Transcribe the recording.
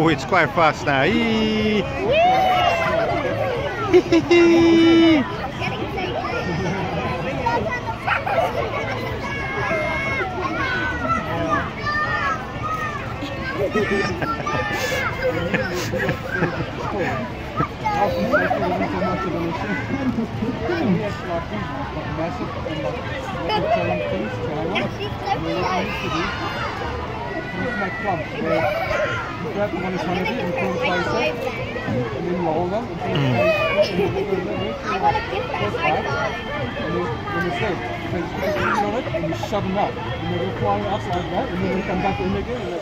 Oh, it's quite fast now. Eee. like clubs where you grab the one in front of you and you put place it and then roll them and then you that and then when it's dead, you place and you shove them up and they fly up like that and then they come back in again.